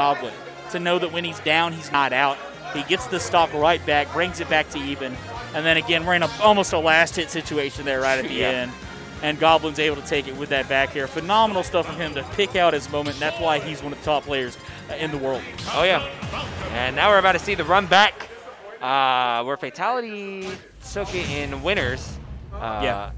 Goblin to know that when he's down, he's not out. He gets the stock right back, brings it back to even, and then again, we're in a, almost a last hit situation there right at the Yeah. end. And Goblin's able to take it with that back here. Phenomenal stuff from him to pick out his moment, and that's why he's one of the top players uh, in the world. Oh, yeah. And now we're about to see the run back uh, where Fatality took it in winners. Uh, Yeah.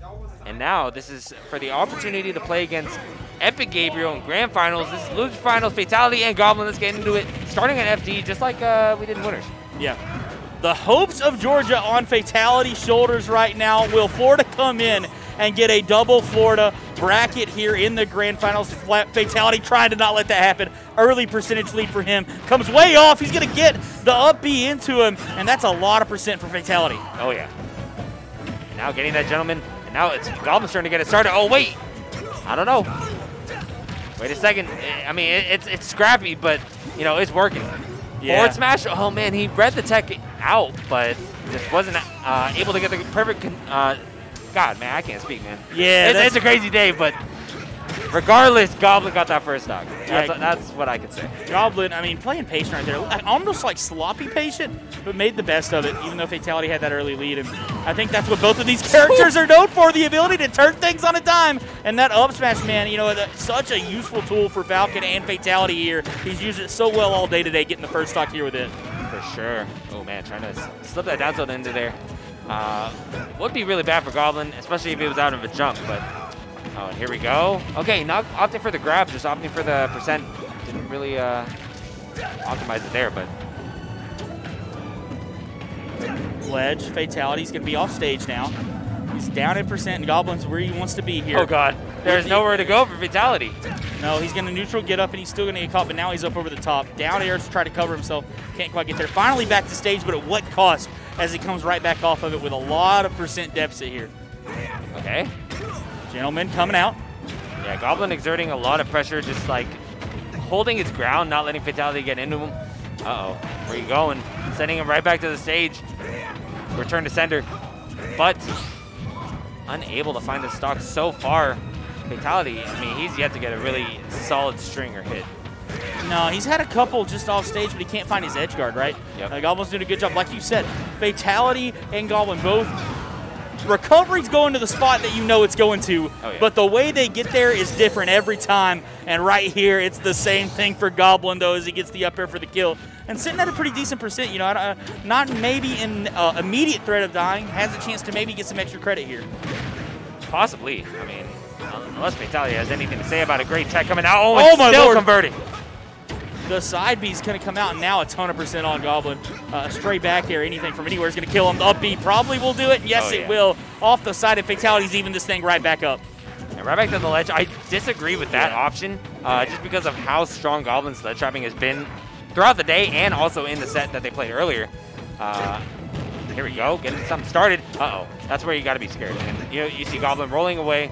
And now this is for the opportunity to play against Epic Gabriel in grand finals. This is loser finals, Fatality and Goblin. Let's get into it. Starting at FD, just like uh, we did in winners. Yeah. The hopes of Georgia on Fatality shoulders right now. Will Florida come in and get a double Florida bracket here in the grand finals? Flat Fatality trying to not let that happen. Early percentage lead for him. Comes way off. He's going to get the up B into him, and that's a lot of percent for Fatality. Oh, yeah. And now getting that gentleman. And now it's Goblin's turn to get it started. Oh, wait. I don't know. Wait a second. I mean, it's it's scrappy, but, you know, it's working. Yeah. Forward smash. Oh, man, he read the tech out, but just wasn't uh, able to get the perfect. Con- uh, God, man, I can't speak, man. Yeah, It's, it's a crazy day, but regardless, Goblin got that first knock. That's, Yeah. that's what I could say. Goblin, I mean, playing patient right there. Almost like sloppy patient, but made the best of it, even though Fatality had that early lead. And I think that's what both of these characters are known for, the ability to turn things on a dime. And that up smash, man, you know, such a useful tool for Falcon and Fatality here. He's used it so well all day today, getting the first stock here with it. For sure. Oh man, trying to slip that down tilt into there. Uh, would be really bad for Goblin, especially if he was out of a jump. But oh, and here we go. Okay, not opting for the grab, just opting for the percent. Didn't really uh, optimize it there, but Ledge, Fatality's going to be off stage now. He's down in percent, and Goblin's where he wants to be here. oh god, there's nowhere to go for Fatality. No, he's going to neutral get up, and he's still going to get caught, but now he's up over the top. Down airs to try to cover himself. Can't quite get there. Finally back to stage, but at what cost as he comes right back off of it with a lot of percent deficit here. Okay. Gentleman coming out. Yeah, Goblin exerting a lot of pressure, just like holding his ground, not letting Fatality get into him. Uh-oh, where you going? Sending him right back to the stage. Return to sender, but unable to find the stock so far. Fatality, I mean, he's yet to get a really solid stringer hit. No, he's had a couple just off stage, but he can't find his edge guard, right? Yep. Uh, Goblin's doing a good job. Like you said, Fatality and Goblin both. Recovery's going to the spot that you know it's going to, Oh, yeah. but the way they get there is different every time. And right here, it's the same thing for Goblin, though, as he gets the up air for the kill. And sitting at a pretty decent percent, you know, not maybe in uh, immediate threat of dying, has a chance to maybe get some extra credit here. Possibly. I mean, unless Fatality has anything to say about a great tech coming out. Oh, Oh, my still lord. converting. The side B is going to come out, and now a ton of percent on Goblin. Uh, straight back here, anything from anywhere is going to kill him. The up B probably will do it. Yes, Oh, it yeah. will. Off the side of Fatalities, even this thing right back up. And right back to the ledge. I disagree with that Yeah. option, uh, just because of how strong Goblin's ledge trapping has been throughout the day and also in the set that they played earlier. Uh, here we go, getting something started. Uh-oh, that's where you got to be scared. And you know, you see Goblin rolling away,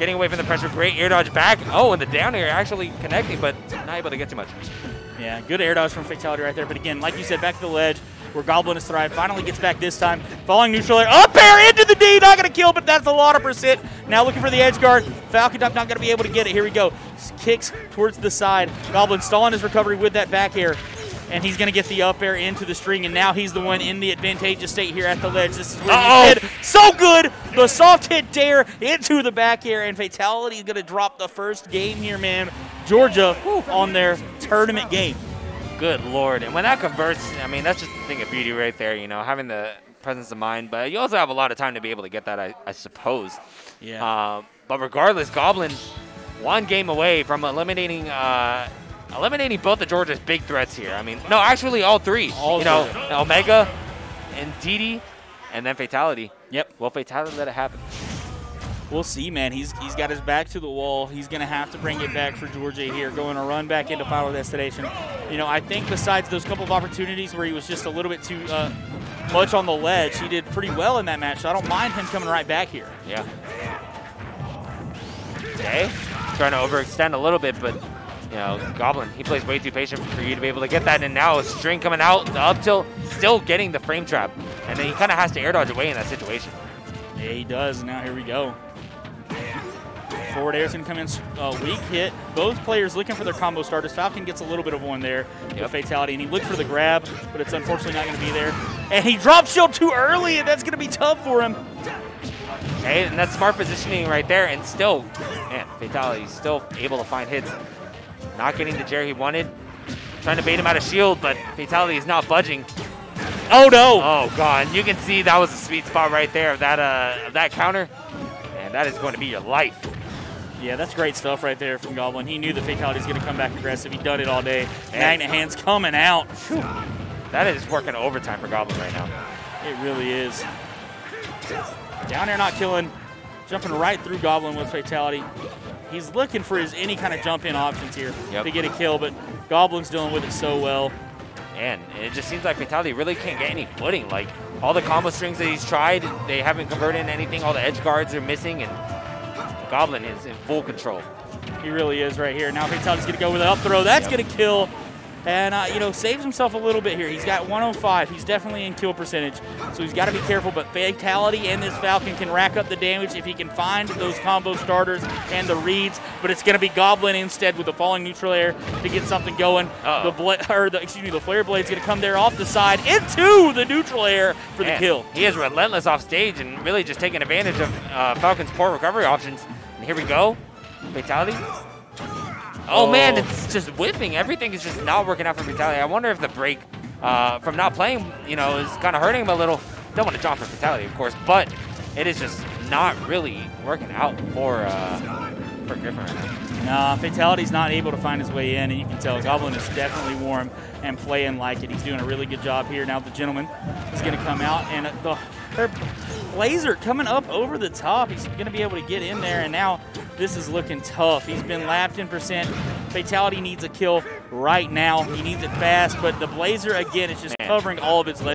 getting away from the pressure. Great air dodge back. Oh, and the down air actually connecting, but not able to get too much. Yeah, good air dodge from Fatality right there. But again, like you said, back to the ledge where Goblin has thrived. Finally gets back this time. Falling neutral air. Up air into the D. Not going to kill, but that's a lot of percent. Now looking for the edge guard. Falcon Duck not going to be able to get it. Here we go. Kicks towards the side. Goblin stalling his recovery with that back air. And he's going to get the up air into the string, and now he's the one in the advantageous state here at the ledge. This is where Uh-oh. he hit so good. The soft hit dare into the back air, and Fatality is going to drop the first game here, man. Georgia on their tournament game. Good lord. And when that converts, I mean, that's just the thing of beauty right there, you know, having the presence of mind. But you also have a lot of time to be able to get that, I, I suppose. Yeah. Uh, but regardless, Goblin one game away from eliminating uh, eliminating both of Georgia's big threats here. I mean, no, actually all three. All you know, three. Omega and TD, and then Fatality. Yep. Well, Fatality let it happen. We'll see, man. He's he's got his back to the wall. He's going to have to bring it back for Georgia here, going to run back into Final Destination. You know, I think besides those couple of opportunities where he was just a little bit too uh, much on the ledge, he did pretty well in that match. So I don't mind him coming right back here. Yeah. Okay. Trying to overextend a little bit, but you know, Goblin, he plays way too patient for you to be able to get that. And now string coming out, the up tilt, still getting the frame trap. And then he kind of has to air dodge away in that situation. Yeah, he does. Now here we go. Forward air's going to come in uh, weak hit. Both players looking for their combo starters. Falcon gets a little bit of one there Yep. with Fatality, and he looked for the grab, but it's unfortunately not going to be there. And he drops shield too early, and that's going to be tough for him. Hey, and that's smart positioning right there. And still, man, Fatality still able to find hits. Not getting the Jerry he wanted. Trying to bait him out of shield, but Fatality is not budging. Oh, no. Oh god, you can see that was a sweet spot right there of that uh of that counter. And that is going to be your life. Yeah, that's great stuff right there from Goblin. He knew the fatality was going to come back aggressive. He'd done it all day. Magnet hands coming out. Whew. That is working overtime for Goblin right now. It really is. Down air not killing. Jumping right through Goblin with Fatality. He's looking for his any kind of jump in options here Yep. to get a kill, but Goblin's dealing with it so well. And it just seems like Fatality really can't get any footing. Like all the combo strings that he's tried, they haven't converted into anything. All the edge guards are missing, and Goblin is in full control. He really is right here. Now Fatality's going to go with an up throw. That's Yep. going to kill. And, uh, you know, saves himself a little bit here. He's got 105. He's definitely in kill percentage. So he's got to be careful. But Fatality and this Falcon can rack up the damage if he can find those combo starters and the reads. But it's going to be Goblin instead with the falling neutral air to get something going. Uh-oh. The bla- or the, excuse me, the flare blade's going to come there off the side into the neutral air for the kill. He is relentless off stage and really just taking advantage of uh, Falcon's poor recovery options. And here we go. Fatality. Oh, man, Oh. it's just whiffing. Everything is just not working out for Fatality. I wonder if the break uh, from not playing, you know, is kind of hurting him a little. Don't want to drop for Fatality, of course, but it is just not really working out for uh, for Griffin right now. Nah, Fatality's not able to find his way in, and you can tell Goblin is definitely warm and playing like it. He's doing a really good job here. Now the gentleman is going to come out, and the her Blazer coming up over the top. He's going to be able to get in there, and now this is looking tough. He's been lapped in percent. Fatality needs a kill right now. He needs it fast, but the Blazer, again, is just Man. covering all of its